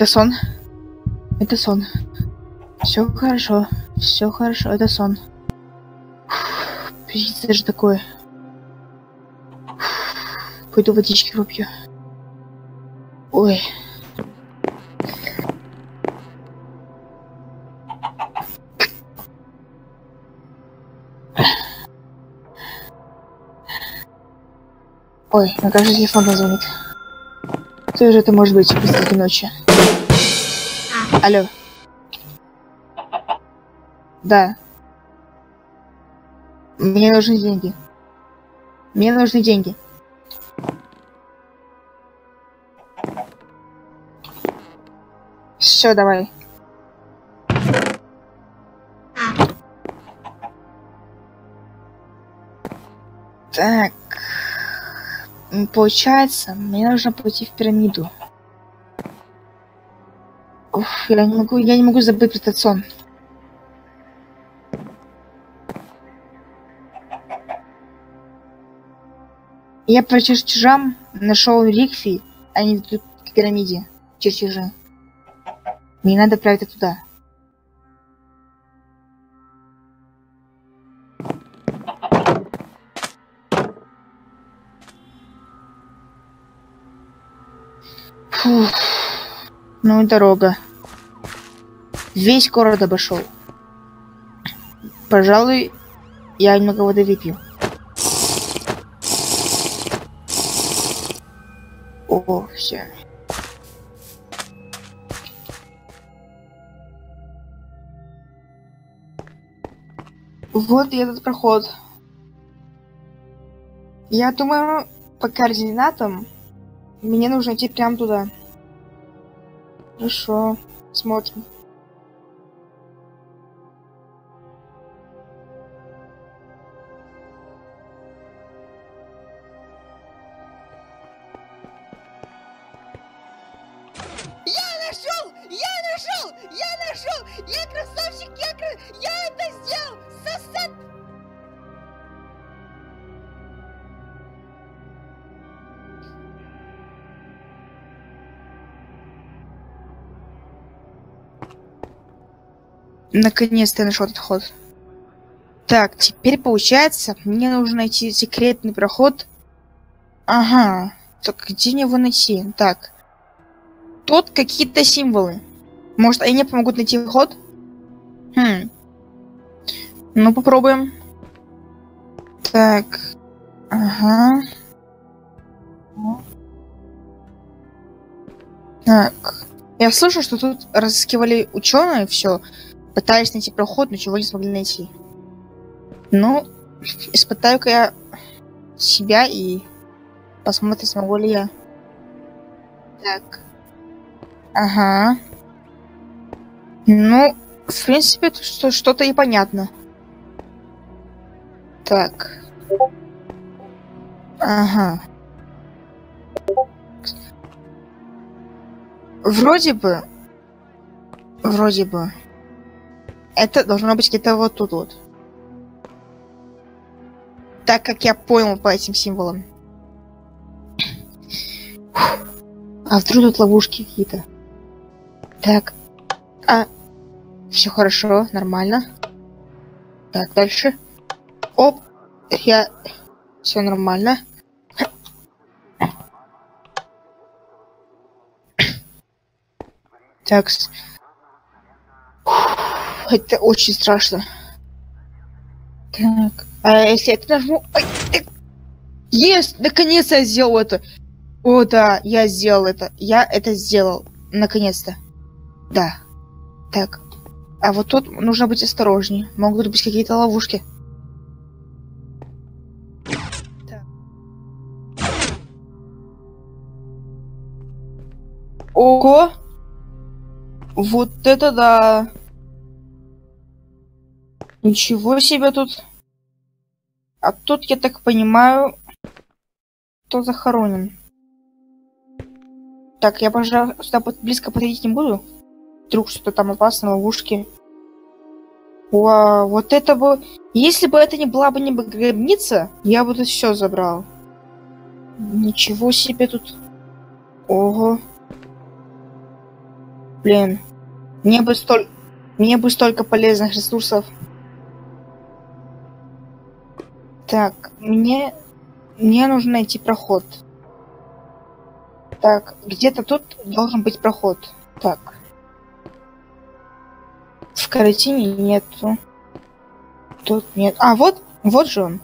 Это сон. Это сон. Все хорошо. Все хорошо. Это сон. Это же такое. Пойду водички выпью. Ой. Ой, на кажется, телефон звонит. Кто же это может быть посреди ночи? Алло. Да. Мне нужны деньги. Мне нужны деньги. Все, давай. Так. Получается, мне нужно пойти в пирамиду. Уф, я не могу, я не могу забыть этот сон. Я по чертежам нашел Рикфи, они ведут к пирамиде. Чертежи. Мне надо отправиться туда. Фух. Ну и дорога. Весь город обошел. Пожалуй, я немного воды выпью. О, все. Вот и этот проход. Я думаю, по координатам мне нужно идти прямо туда. Хорошо, смотрим. Наконец-то я нашел этот ход. Так, теперь получается, мне нужно найти секретный проход. Ага. Так где его найти? Так. Тут какие-то символы. Может, они мне помогут найти ход? Хм. Ну, попробуем. Так. Ага. Так. Я слышал, что тут разыскивали ученые, все. Пытались найти проход, но чего не смогли найти. Ну, испытаю-ка я себя и посмотрим, смогу ли я. Так. Ага. Ну, в принципе, что-то и понятно. Так. Ага. Вроде бы. Вроде бы. Это должно быть где-то вот тут вот. Так как я понял по этим символам. А вдруг тут ловушки какие-то? Так. А. Все хорошо, нормально. Так, дальше. Оп. Я. Все нормально. Так. Это очень страшно. Так. А если это нажму... Ай, э, Есть! Наконец-то я сделал это! О, да, я сделал это. Я это сделал. Наконец-то. Да. Так. А вот тут нужно быть осторожнее. Могут быть какие-то ловушки. Так. Ого! Вот это да! Ничего себе тут. А тут, я так понимаю, кто захоронен. Так, я, пожалуй, сюда близко подходить не буду. Вдруг что-то там опасно, ловушки. Вау, вот это бы... Если бы это не была бы не гробница, я бы тут все забрал. Ничего себе тут. Ого. Блин. Мне бы столь... Мне бы столько полезных ресурсов. Так, мне... Мне нужно найти проход. Так, где-то тут должен быть проход. Так. В каротине нету. Тут нет. А, вот, вот же он.